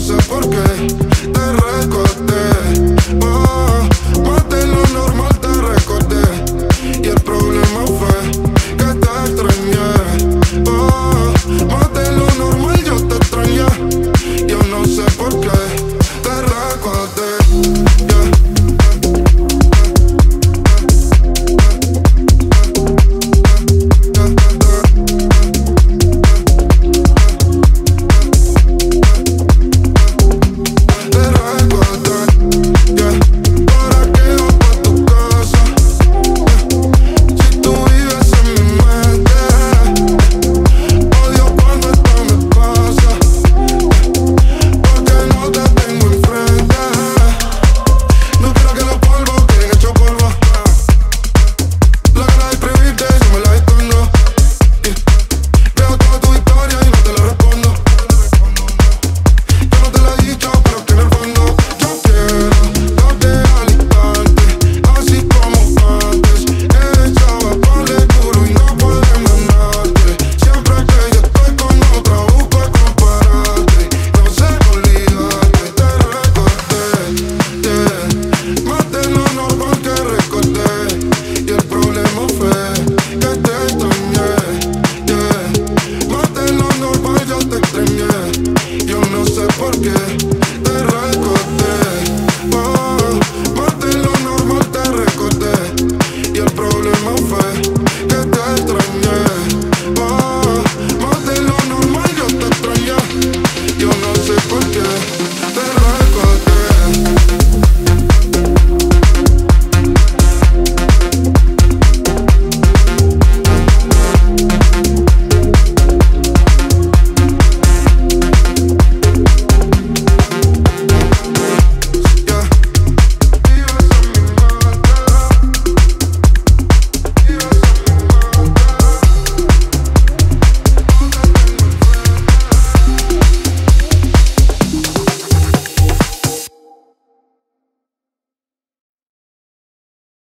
sé por qué te recorté. Oh. no sé por qué.